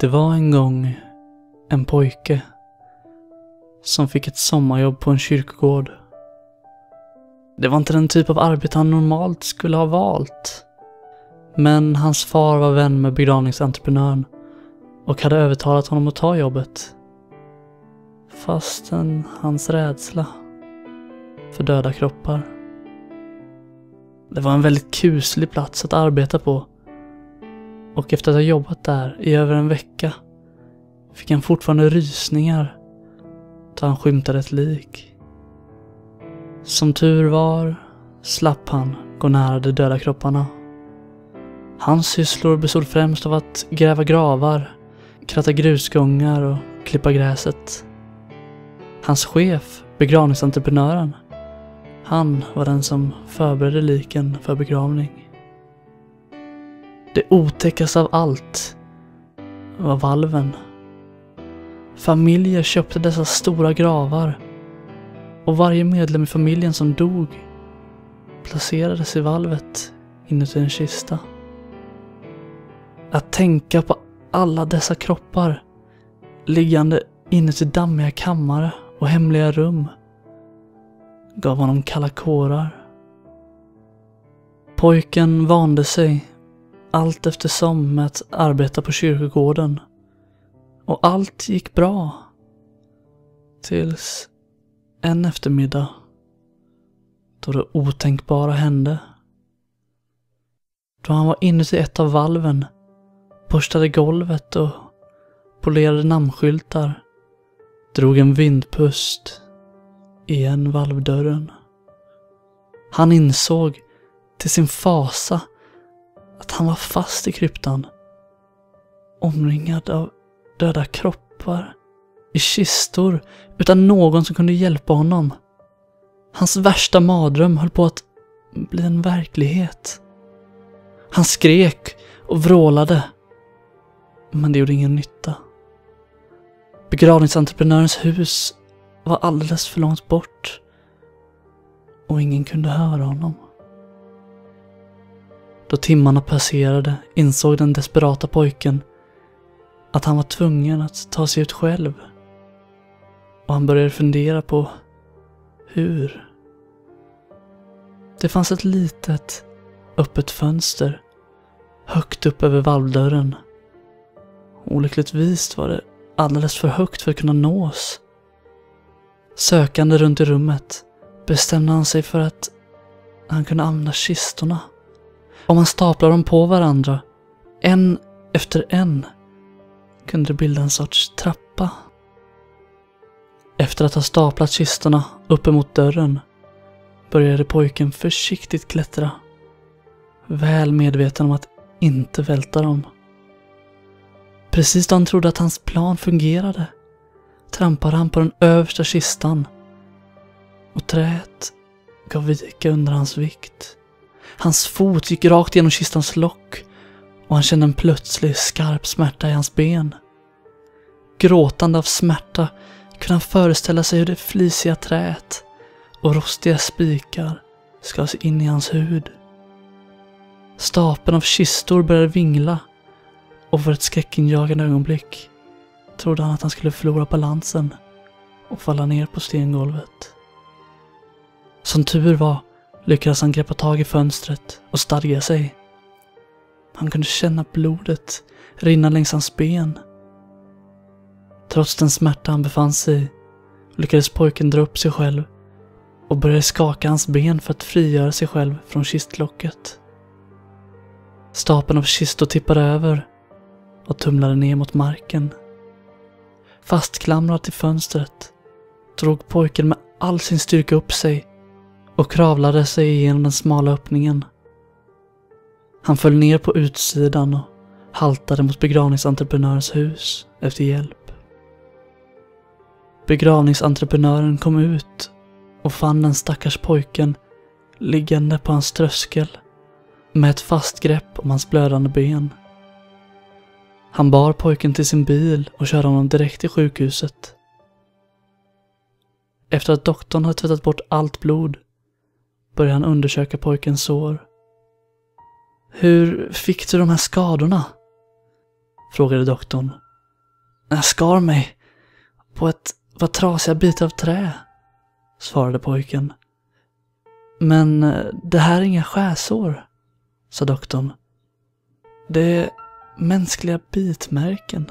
Det var en gång en pojke som fick ett sommarjobb på en kyrkogård. Det var inte den typ av arbete han normalt skulle ha valt. Men hans far var vän med begravningsentreprenören och hade övertalat honom att ta jobbet. Fastän hans rädsla för döda kroppar. Det var en väldigt kuslig plats att arbeta på. Och efter att ha jobbat där i över en vecka fick han fortfarande rysningar då han skymtade ett lik. Som tur var slapp han gå nära de döda kropparna. Hans sysslor bestod främst av att gräva gravar, kratta grusgångar och klippa gräset. Hans chef, begravningsentreprenören, han var den som förberedde liken för begravning. Det otäckaste av allt var valven. Familjer köpte dessa stora gravar och varje medlem i familjen som dog placerades i valvet inuti en kista. Att tänka på alla dessa kroppar liggande inuti dammiga kammare och hemliga rum gav honom kalla kårar. Pojken vande sig allt eftersom med att arbeta på kyrkogården. Och allt gick bra. Tills en eftermiddag då det otänkbara hände. Då han var inuti ett av valven, borstade golvet och polerade namnskyltar, drog en vindpust igen valvdörren. Han insåg till sin fasa att han var fast i kryptan. Omringad av döda kroppar. I kistor utan någon som kunde hjälpa honom. Hans värsta mardröm höll på att bli en verklighet. Han skrek och vrålade. Men det gjorde ingen nytta. Begravningsentreprenörens hus var alldeles för långt bort. Och ingen kunde höra honom. Då timmarna passerade insåg den desperata pojken att han var tvungen att ta sig ut själv. Och han började fundera på hur. Det fanns ett litet öppet fönster högt upp över valvdörren. Olyckligtvis var det alldeles för högt för att kunna nås. Sökande runt i rummet bestämde han sig för att han kunde använda kistorna om han staplar dem på varandra, en efter en, kunde det bilda en sorts trappa. Efter att ha staplat kistorna uppemot dörren började pojken försiktigt klättra. Väl medveten om att inte välta dem. Precis då han trodde att hans plan fungerade trampade han på den översta kistan och träet gav vika under hans vikt. Hans fot gick rakt genom kistans lock och han kände en plötslig skarp smärta i hans ben. Gråtande av smärta kunde han föreställa sig hur det flisiga träet och rostiga spikar skars in i hans hud. Stapeln av kistor började vingla och för ett skräckinjagande ögonblick trodde han att han skulle förlora balansen och falla ner på stengolvet. Som tur var lyckades han greppa tag i fönstret och stadga sig. Han kunde känna blodet rinna längs hans ben. Trots den smärta han befann sig i lyckades pojken dra upp sig själv och började skaka hans ben för att frigöra sig själv från kistlocket. Stapeln av kistor tippade över och tumlade ner mot marken. Fastklamrad till fönstret drog pojken med all sin styrka upp sig och kravlade sig igenom den smala öppningen. Han föll ner på utsidan och haltade mot begravningsentreprenörens hus efter hjälp. Begravningsentreprenören kom ut och fann den stackars pojken liggande på hans tröskel med ett fast grepp om hans blödande ben. Han bar pojken till sin bil och körde honom direkt till sjukhuset. Efter att doktorn hade tvättat bort allt blod började han undersöka pojkens sår Hur fick du de här skadorna? Frågade doktorn. Jag skar mig på ett par trasiga bitar av trä, svarade pojken. Men det här är inga skärsår, sa doktorn. Det mänskliga bitmärken.